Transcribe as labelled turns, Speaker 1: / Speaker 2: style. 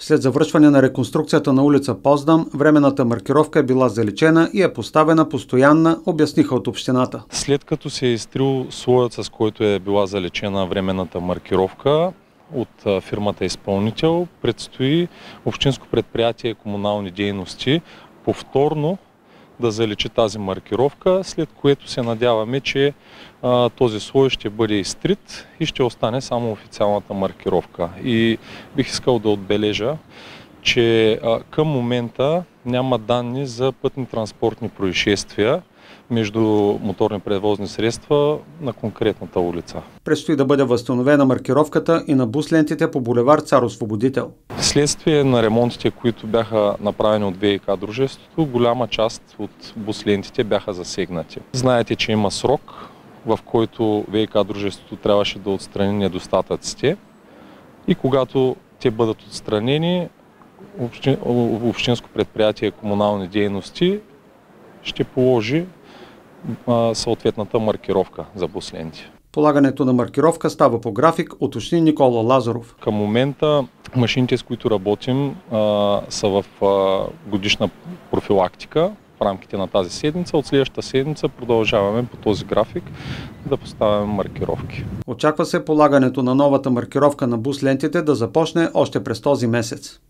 Speaker 1: След завършване на реконструкцията на улица Поздам, временната маркировка е била заличена и е поставена постоянна, обясниха от общината.
Speaker 2: След като се е изтрил слоят, с който е била заличена временната маркировка, от фирмата изпълнител предстои Общинско предприятие комунални дейности повторно да заличи тази маркировка, след което се надяваме, че а, този слой ще бъде изтрит и ще остане само официалната маркировка. И бих искал да отбележа, че а, към момента няма данни за пътни транспортни происшествия между моторни превозни средства на конкретната улица.
Speaker 1: Предстои да бъде възстановена маркировката и на бус лентите по булевар Цар Освободител.
Speaker 2: Следствие на ремонтите, които бяха направени от ВИК дружеството, голяма част от бус лентите бяха засегнати. Знаете, че има срок, в който ВИК дружеството трябваше да отстрани недостатъците и когато те бъдат отстранени, Общинско предприятие комунални дейности ще положи съответната маркировка за бусленти.
Speaker 1: Полагането на маркировка става по график, уточни Никола Лазаров.
Speaker 2: Към момента машините, с които работим, са в годишна профилактика в рамките на тази седмица. От следващата седмица продължаваме по този график да поставяме маркировки.
Speaker 1: Очаква се полагането на новата маркировка на бус лентите да започне още през този месец.